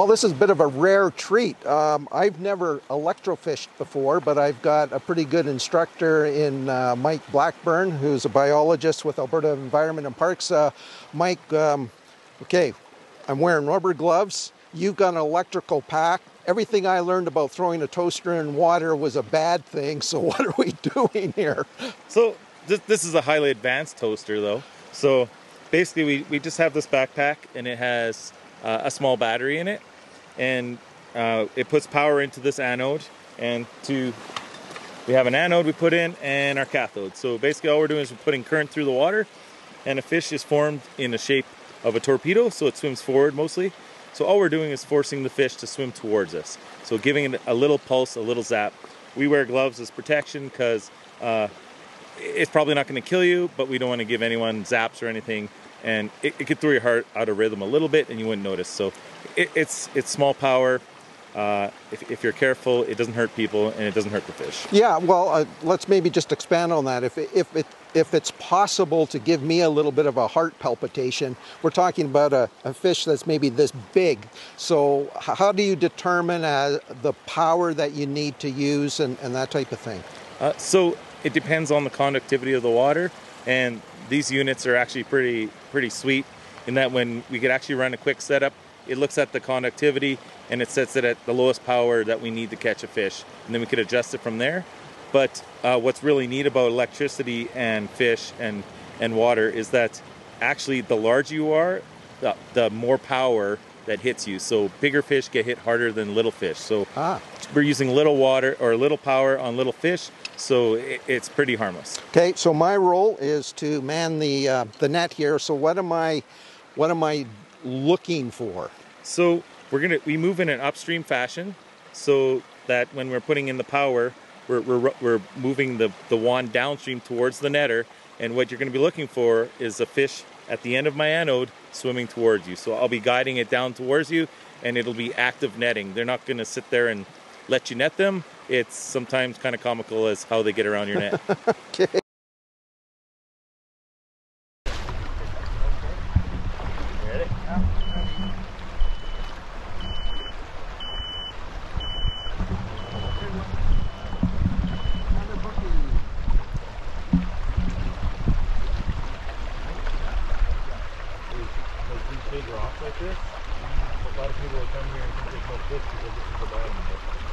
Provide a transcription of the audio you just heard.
Well, this is a bit of a rare treat. Um, I've never electrofished before, but I've got a pretty good instructor in uh, Mike Blackburn, who's a biologist with Alberta Environment and Parks. Uh, Mike, um, okay, I'm wearing rubber gloves. You've got an electrical pack. Everything I learned about throwing a toaster in water was a bad thing. So what are we doing here? So this, this is a highly advanced toaster, though. So basically, we, we just have this backpack, and it has uh, a small battery in it, and uh, it puts power into this anode. And to we have an anode we put in and our cathode. So basically, all we're doing is we're putting current through the water, and a fish is formed in the shape of a torpedo, so it swims forward mostly. So all we're doing is forcing the fish to swim towards us. So giving it a little pulse, a little zap. We wear gloves as protection because uh, it's probably not going to kill you, but we don't want to give anyone zaps or anything. And it, it, could throw your heart out of rhythm a little bit, and you wouldn't notice. So it, it's it's small power. Uh, if, if, you're careful, it doesn't hurt people and it doesn't hurt the fish. Yeah, well, uh, let's maybe just expand on that. If if it if it's possible to give me a little bit of a heart palpitation, we're talking about a, a fish that's maybe this big. So how do you determine uh, the power that you need to use and, and that type of thing? Uh, so it depends on the conductivity of the water, and these units are actually pretty pretty sweet in that when we could actually run a quick setup, it looks at the conductivity and it sets it at the lowest power that we need to catch a fish, and then we could adjust it from there. But uh, what's really neat about electricity and fish and, and water is that actually the larger you are, the, the more power that hits you. So bigger fish get hit harder than little fish. So ah. we're using little water or little power on little fish. So it, it's pretty harmless. Okay, so my role is to man the uh, the net here. So what am I, what am I looking for? So we're gonna we move in an upstream fashion, so that when we're putting in the power, we're, we're, we're moving the, the wand downstream towards the netter. And what you're going to be looking for is a fish at the end of my anode swimming towards you. So I'll be guiding it down towards you and it'll be active netting. They're not going to sit there and let you net them. It's sometimes kind of comical as how they get around your net. okay. big rock like this. A lot of people will come here and think there's no fish because it's the bottom.